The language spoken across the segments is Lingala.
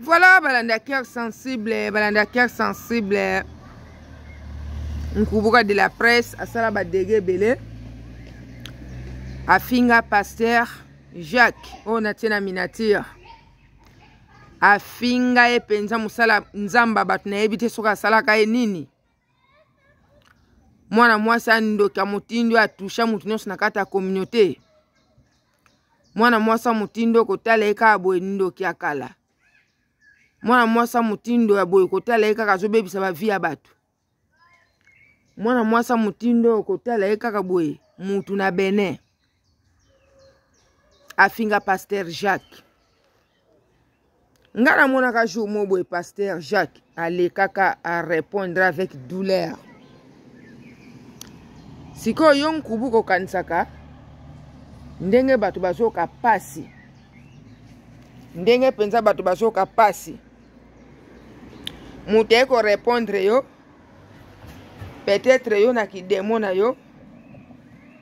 Voilà, balanda cœur sensible, balanda cœur sensible. Nkubuka de la presse, asala ba dégâts belé. Afinga pasteur Jacques, on a tena minature. Afinga ye penza musala nzamba bat na yebite soka sala kaye nini. mwana mwasi andoki ya motindo ya tusha moto nyonso na kati ya communauté mwana mwasi ya motindo kotala ye kaka boye ndoki ya kala mwana mwasi ya motindo ya boye kotala ye kaka azobebisa bavi ya bato mwana mwasi ya motindo kotala ye kaka boye mutu na benin afinga pasteur jacques nga namonaka jour mo boye pasteur jacques alekaka arépondre avec douleur sikoyo yo nkubu kokanisaka ndenge bato bazoyoka mpasi ndenge mpenza bato bazoyoka mpasi moto aye korepondre yo peut-être yo na kidemo na yo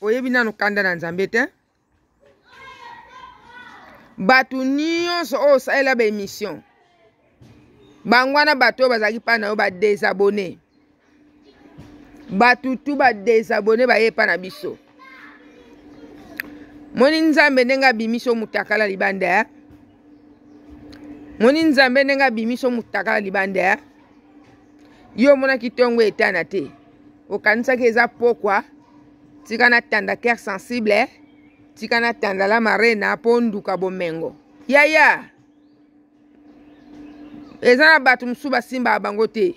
oyebi nano kanda na nzambe te bato nyonso oyo osalela baemission bango wana bato oyo bazalaki mpa na yo badesabone bato tu badesabone baye mpa na biso moni nzambe ndenge abimisi oyo motakala libanda ya moni nzambe ndenge abimisi oyo motakala libanda ya yo omonaki ntongo etana te okanisaki eza pokwa tika natanda cœur sensible eh? tika natanda la marena mpo onduka bomengo yaya eza na bato mosusu basimbaka bango te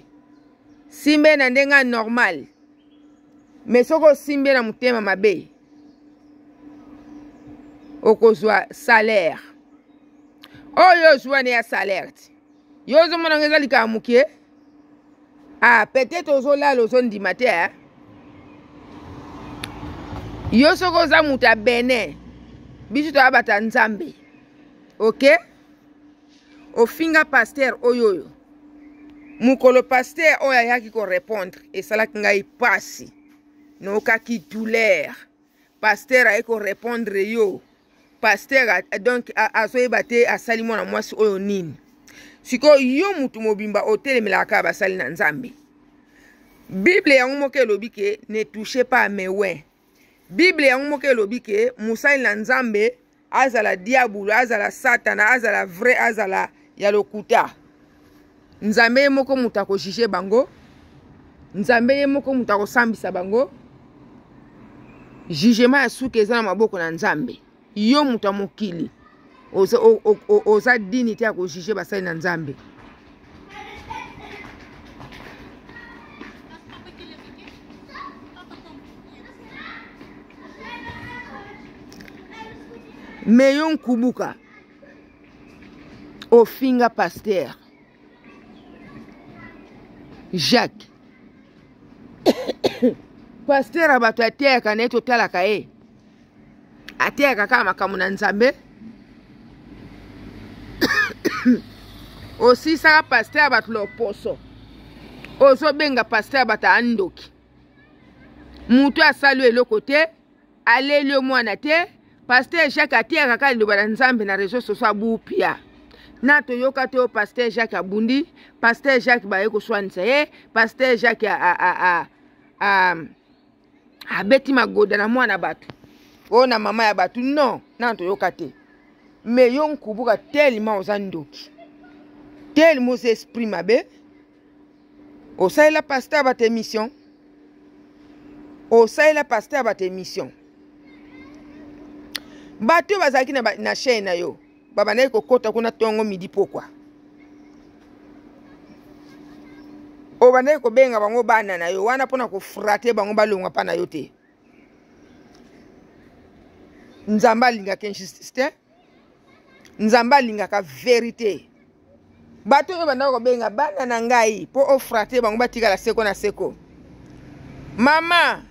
simbe na ndenge ya normal me soki osimbe na motema mabe okozwa salaire oyo ozwa ne ya salaire ti yo ozomona ngo eza likaa moke ah peut-être ozolala ozondima te eh? yo soki oza moto ya bene biso toya bato ya nzambe ok ofinga paster oyo oyo mokolo paster oyo ayaki korepondre esalaki ngai mpasi nokaki douleur pasteur aye ko repondre yo pasteur donc azoyeba te asali mwana mwasi oyo nini sikoyo yo mutu mobimba otelemelaka kaka basali na nzambe bible yango moko elobi ke ne touche pas mewe bible yango moko elobi ke mosali na nzambe azala diabulu azala satana azala vrai azala ya lokuta nzambe ye moko moto akojuge bango nzambe ye moko moto akosambisa bango jugema ya suka eza na maboko na nzambe yo moto ya mokili oza, oza, oza dini te ya kojuge basali na nzambe me yo nkubuka ofinga paster jacques paster ya bato ateyaka na ye totalaka ye ateyaka kaka makambo na nzambe osilisaka paster ya bato loposo ozobenga paster ya bato andoki moto asali yo eloko te aleli yo mwana te paster jacques ateyaka kaka liloba na nzambe na réseau soso abupia na toyoka te oyo paster jacques abundi paster jacques baye koswanisa ye paster jacques a, a, a, a, a, abeti magoda na mwana bato oyo na mama ya bato non nana toyoka te mais yo nkubuka telema oza ndoki telema oza esprit mabe osalela paster bato émission osalela paster bato émission bato oyo bazalaki na, na chaine na yo babandaki kokota kuna ntongo midi pokwa obandaki kobenga bango bana na yo wana mpona kofrate bango balongwa mpa na yo te nzambe alingaka injustice te nzambe alingaka verite bato oyo bandaki kobenga bana na ngai mpo ofrate bango batikala seko na seko mama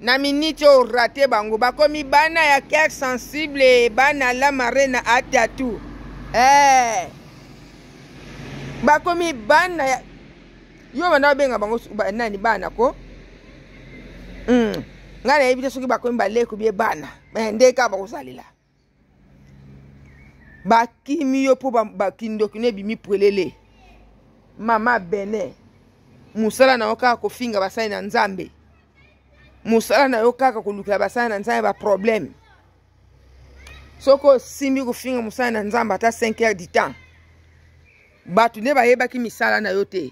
na miniti oyo rate bango bakomi bana ya cœur sensible bana la marina atatu eh. bakomi bana ya yo banda babenga bango nani bana ko mm. ngai nayebi te soki bakomi baleko bie bana eh, nde kaka bakozalela bakimi yo mpo bakindoki na ebimi pwelele mama bene mosala na yo kaka kofinga basali na nzambe mosala na yo kaka kolukela basali na nzambe baproblème soki osimbi kofinga mosala na nzambe ata 5 heures du temps bato nde bayebaki misala na yo te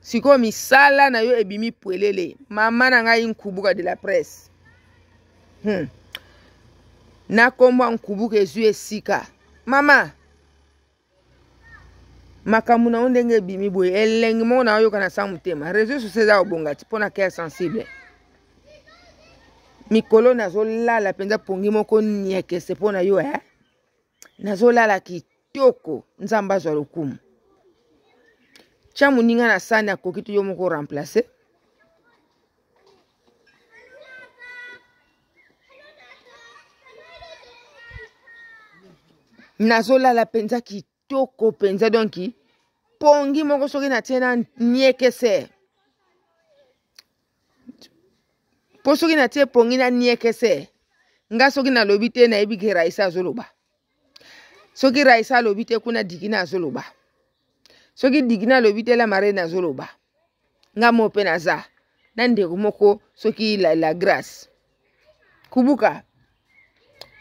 sikoyo misala na yo ebimi pwelele mama na ngai nkubuka de la presse hmm. na kombo ya nkubuka ezwi esika mama makambo na yo ndenge ebimi boye elengi moko na oyoka na sa motema réseau sociaux eza kobonga ti mpo na cœur sensible mikolo nazolala mpenza pongi moko niekese mpo na yo eh? nazolala kitoko nzambe azwa lokumu tya moninga na sani akoki to yo moko remplace nazolala mpenza kitoko mpenza donki pongi moko soki natie na niekese mpo soki natie pongi na niekese nga soki nalobi te nayebi ke raisa azoloba soki raisa alobi te kuna dikina azoloba soki digina alobi te la marraine azoloba nga mo mpe naza na ndeko moko soki la, la grace kubuka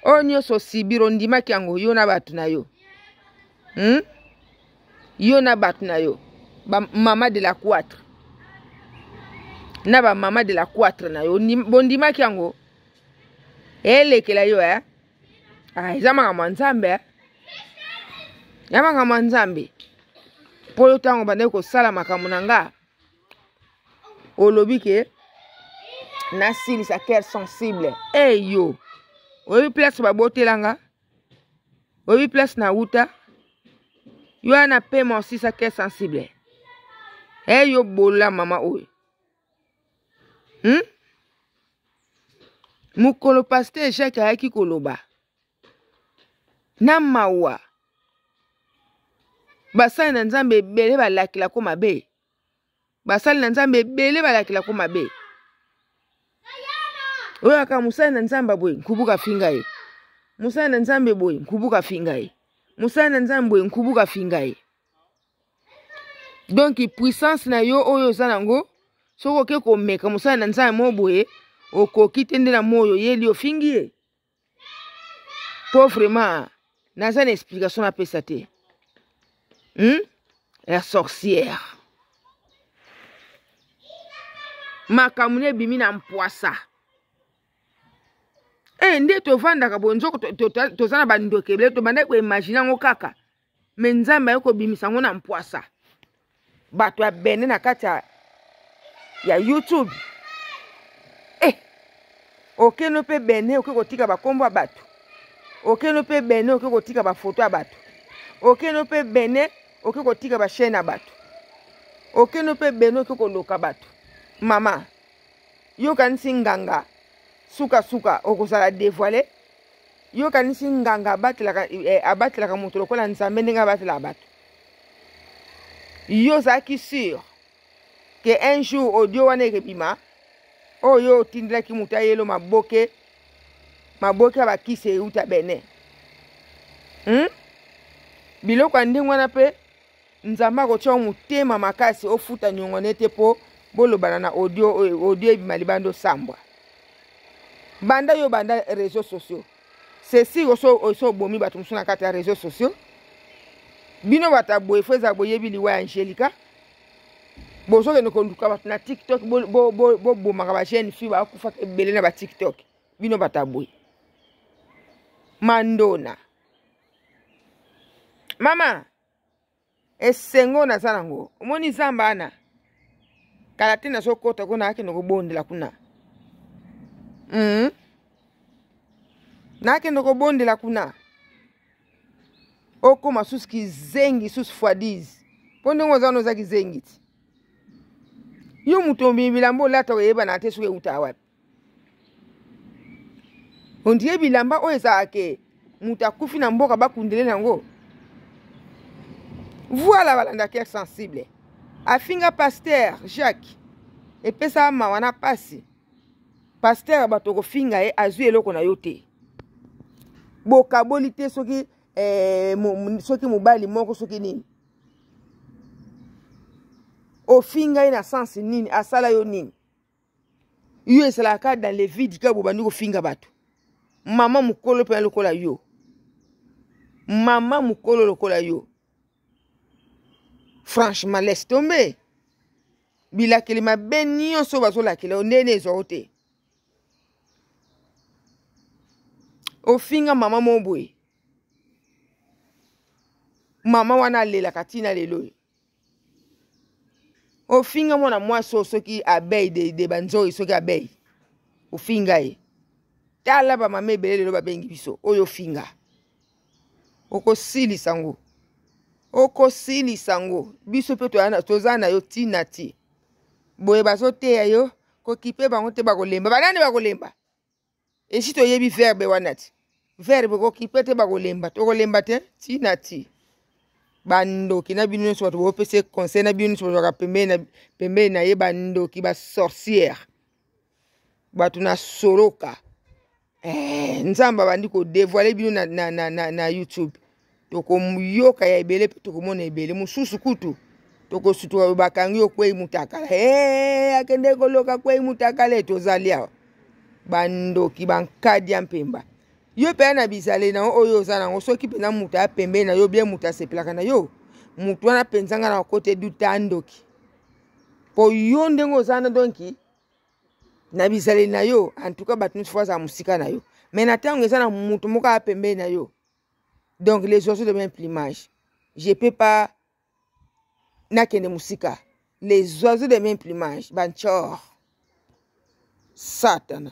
oyo nyonso osibiri ondimaki yango yo na bato na yo hmm? yo na bato na yo bamama de la quatre na bamama de la quatre na yo bondimaki yango elekela yo eh? ah, eza makambo ya nzambe eh? ya makambo ya nzambe mpo yo ntango bandaki kosala makambo na nga olobi ke nasilisa cœur sensible eyo hey, oyebi place babotela nga oyebi place nawuta yo wana pema osisa cœur sensible eyo hey, yo bola mama oyo hmm? mokolo paster jacques ayaki koloba na mawa basali na nzambe ebele balakelako mabe basali na nzambe ebele balakelako mabe oyo aka mosali na nzambe boye nkubuka finga ye mosali na nzambe boye nkubuka finga ye mosali na nzambe boye nkubuka finga ye donc puissance na yo oyo oza nango soki oke komeka mosala na nzambe mo boye okoki te nde na moi oyeli ofingi ye mpo vraiment naza na explication napesa te hmm? la sorcière makambo na ebimi na mpwasa e nde tovandaka boye nzoko toza na bandoki ebele tobandaki koimagine yango kaka me nzambe aye kobimisa yango na mpwasa bato ya bene na kati ya, ya youtube e eh, okeno mpe bene oke kotika bakombo ya bato okeno mpe bene oke kotika bafoto ya bato okeno mpe bene oke kotika bachaine ya bato okeno mpe bene oke koloka bato mama yokanisi nganga sukasuka okozala devoile yo kanisi nganga abatelaka eh, abatelaka moto lokola nzambe ndenge abatelaka bato yo ozalaki sur ke un jour audio wana ekebima oyo oh, yo otindelaki moto ayelo maboke maboke ya bakisi euta bene hmm? biloko ya ndenge wana mpe nzambe akotya yo motema makasi ofuta niongo ne te mpo bolobana na audio audio ebima libanda osambwa banda yo banda réseau sociaux ceci oso obomi bato mosusu na kati ya réseau sociaux bino bato ya boye fo ezala boyebi liwa ya angelica bozokende koluka bato na tiktok bobomaka bajeune fille bakufaka ebele na batiktok bino bato ya boye mandona mama esengo naza nango omoni zamba ana kala te nazokota kuna akende kobondela kuna mm. nakende kobondela kuna okoma susu kizengi susu fadise mpo ndenge oza wana oza kizengi ti yo moto obibilambo olata oyebana te soki euta wapi ondie bilamba oyo ezalaka ke moto akufi na mboka bakundele na yango voilà balanda cœur sensible afinga paster jacques epesaka mawa na mpasi paster bato kofinga ye azwi eloko na yo te bokaboli te soki eh, mo, soki mobali moko soki nini ofinga ye na sense nini asala yo nini yo ezalaka kaka dans le vide kaka bobandi kofinga bato mama mokolo mpena lokola yo mama mokolo lokola yo franchement laisse tombe bilakeli mabe nyonso bazolakela yo ndenge ezwa yo te ofinga mama moko boye mama wana alelaka ntina lelo oyo ofinga mwana mwasi oyo soki abei de, de banzoi soki abei ofinga ye tala bamama ebele lelo babengi biso oyo ofinga okosilisa ngo okosilisa ngo biso mpe toza na yo ntina ti boye bazoteya yo kokipe bango te bakolemba banani bakolemba esi toyebi verbe wana ti verbe kokipe te bakolemba tokolemba te ti na ti bandoki na bino nyonso bato bopesa conseil na bino nyonso bazwaka pembeni na ye bandoki basorciere bato na soloka eh, nzambe abandi kodevoile bino na, na, na, na, na youtube tokoyoka ya ebele mpe tokomona ebele mosusu kutu tokosutuka oyo bakangi yo kwei mutakala hey, akende koloka kwei mutakala e tozali awa bandoki bankadi ya mpemba yo mpenza na bizaleli na yo oyo oza nango soki mpenza moto aya pembeni na yo bie moto asepelaka na yo moto wana mpenza ngai na kote duta ya ndoki mpo yo ndenge oza na donki na bizaleli na yo antuka bato nyonso fo azala mosika na yo mai na ntango eza na moto moko aya pembeni na yo donc les oiseaux de même plumage je peux pas nakende mosika les oiseaux de même plumage banchor satana